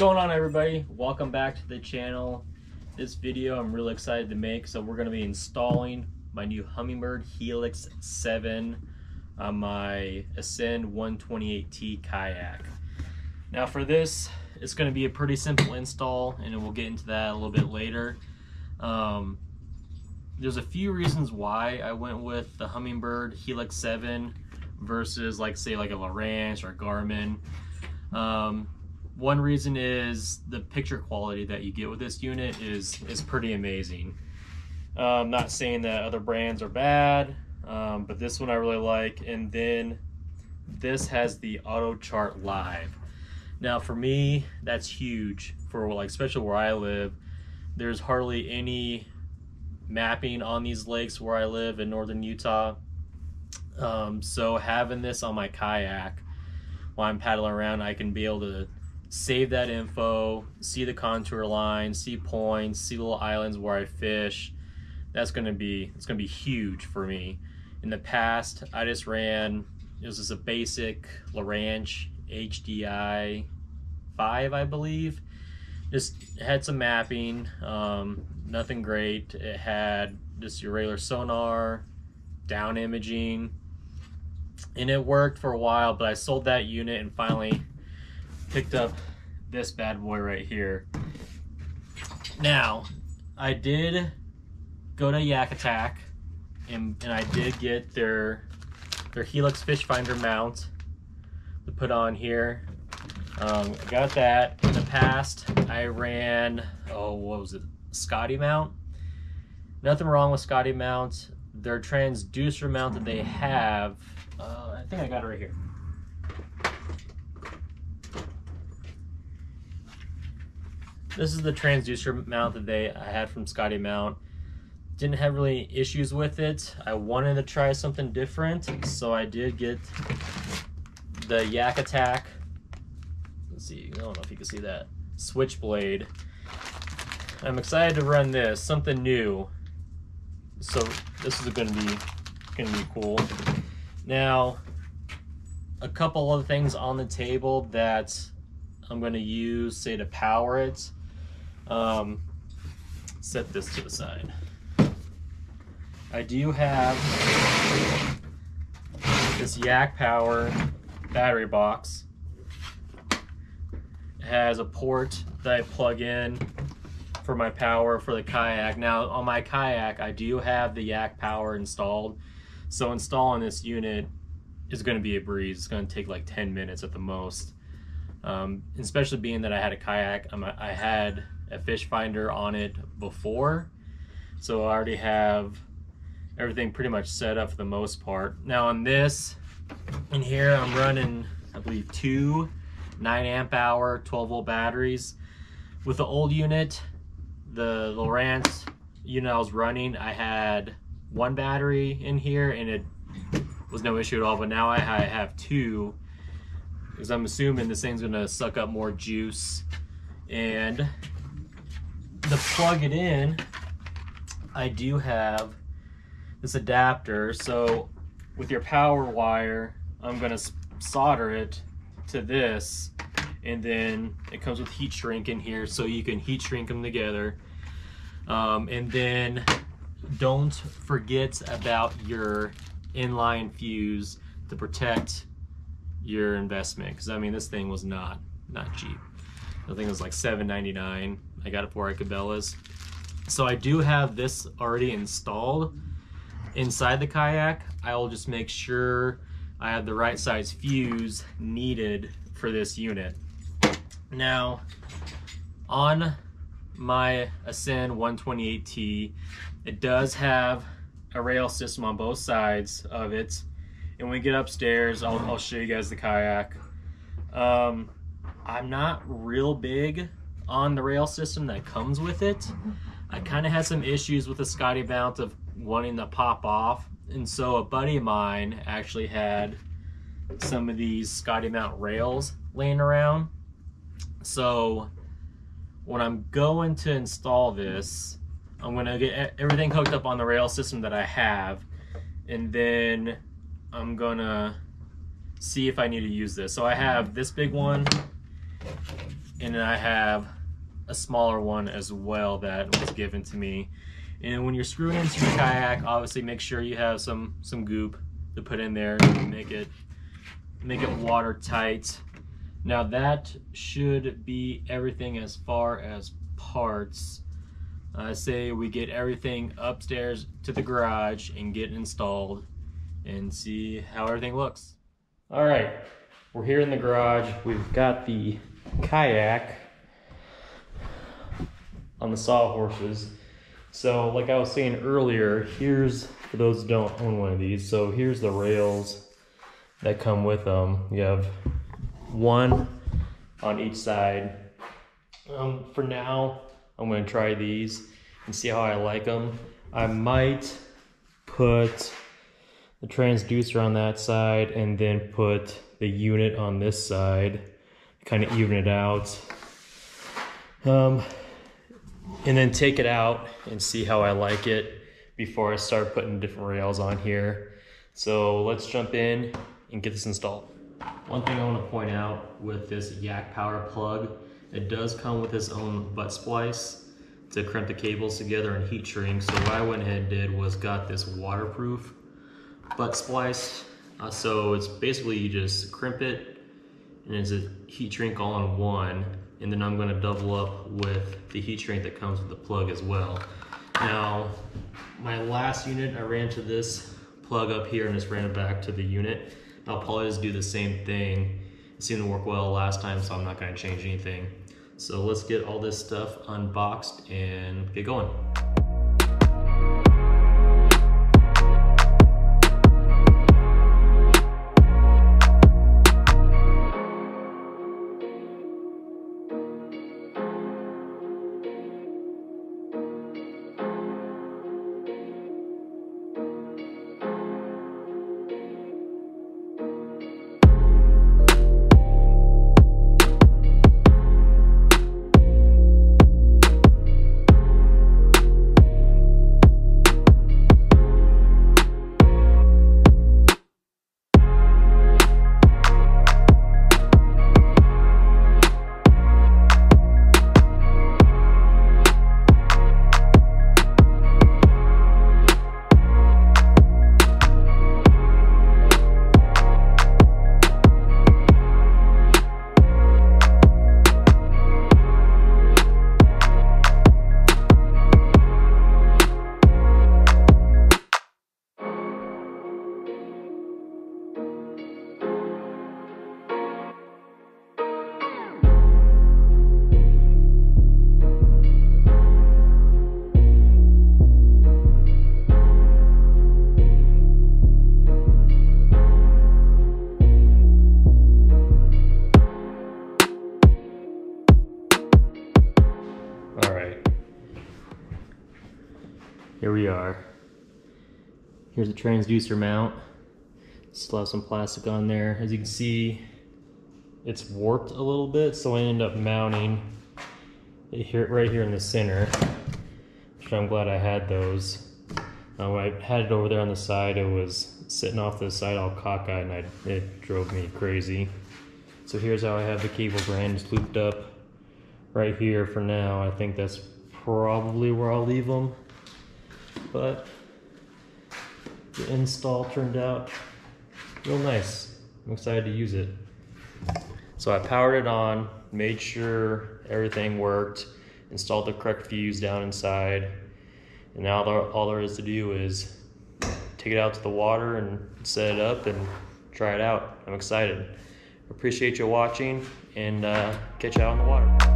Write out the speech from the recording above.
going on everybody? Welcome back to the channel. This video I'm really excited to make. So we're going to be installing my new Humminbird Helix 7 on my Ascend 128T kayak. Now for this, it's going to be a pretty simple install and we'll get into that a little bit later. Um, there's a few reasons why I went with the Humminbird Helix 7 versus like say like a Lowrance or a Garmin. Um, one reason is the picture quality that you get with this unit is is pretty amazing. I'm um, not saying that other brands are bad, um, but this one I really like. And then this has the auto chart live. Now for me, that's huge for like, especially where I live. There's hardly any mapping on these lakes where I live in northern Utah. Um, so having this on my kayak while I'm paddling around, I can be able to save that info, see the contour line, see points, see little islands where I fish. That's gonna be, it's gonna be huge for me. In the past, I just ran, it was just a basic Lowrance HDI 5, I believe. Just had some mapping, um, nothing great. It had just your regular sonar, down imaging, and it worked for a while, but I sold that unit and finally picked up this bad boy right here. Now, I did go to Yak Attack and, and I did get their their Helix Fish Finder mount to put on here. Um, I got that. In the past, I ran, oh, what was it? Scotty mount. Nothing wrong with Scotty mount. Their transducer mount that they have, uh, I think I got it right here. This is the transducer mount that they I had from Scotty Mount. Didn't have really issues with it. I wanted to try something different, so I did get the Yak Attack. Let's see, I don't know if you can see that. Switchblade. I'm excited to run this, something new. So this is gonna be gonna be cool. Now, a couple of things on the table that I'm gonna use, say to power it. Um, set this to the side. I do have this Yak Power battery box. It has a port that I plug in for my power for the kayak. Now on my kayak, I do have the Yak Power installed. So installing this unit is going to be a breeze. It's going to take like 10 minutes at the most. Um, especially being that I had a kayak, I had a fish finder on it before. So I already have everything pretty much set up for the most part. Now on this, in here I'm running, I believe two 9 amp hour 12 volt batteries. With the old unit, the Lowrance unit I was running, I had one battery in here and it was no issue at all, but now I have two because I'm assuming this thing's gonna suck up more juice and to plug it in, I do have this adapter. So with your power wire, I'm gonna solder it to this and then it comes with heat shrink in here so you can heat shrink them together. Um, and then don't forget about your inline fuse to protect your investment because I mean this thing was not not cheap. The thing was like $7.99 I got it for Cabela's. So I do have this already installed inside the kayak. I will just make sure I have the right size fuse needed for this unit. Now, on my Ascend 128T, it does have a rail system on both sides of it. And when we get upstairs, I'll, I'll show you guys the kayak. Um, I'm not real big on the rail system that comes with it. I kind of had some issues with the Scotty mount of wanting to pop off. And so a buddy of mine actually had some of these Scotty mount rails laying around. So when I'm going to install this, I'm gonna get everything hooked up on the rail system that I have. And then I'm gonna see if I need to use this. So I have this big one and then I have a smaller one as well that was given to me. And when you're screwing into your kayak, obviously make sure you have some some goop to put in there to make it make it watertight. Now that should be everything as far as parts. I say we get everything upstairs to the garage and get installed and see how everything looks. All right, we're here in the garage. We've got the kayak on the sawhorses. So like I was saying earlier, here's, for those who don't own one of these, so here's the rails that come with them. You have one on each side. Um, for now, I'm gonna try these and see how I like them. I might put the transducer on that side and then put the unit on this side, kind of even it out. Um, and then take it out and see how I like it before I start putting different rails on here. So let's jump in and get this installed. One thing I want to point out with this Yak Power plug, it does come with its own butt splice to crimp the cables together and heat shrink. So what I went ahead and did was got this waterproof butt splice. Uh, so it's basically you just crimp it and it's a heat shrink all in one. And then I'm gonna double up with the heat shrink that comes with the plug as well. Now, my last unit, I ran to this plug up here and just ran it back to the unit. I'll probably just do the same thing. It seemed to work well last time, so I'm not gonna change anything. So let's get all this stuff unboxed and get going. Here's the transducer mount. Still have some plastic on there. As you can see, it's warped a little bit, so I ended up mounting it here, right here in the center, which I'm glad I had those. Um, I had it over there on the side, it was sitting off the side all cockeyed and I, it drove me crazy. So here's how I have the cable brands looped up right here for now. I think that's probably where I'll leave them but the install turned out real nice. I'm excited to use it. So I powered it on, made sure everything worked, installed the correct fuse down inside, and now all there is to do is take it out to the water and set it up and try it out. I'm excited. Appreciate you watching and uh, catch you out on the water.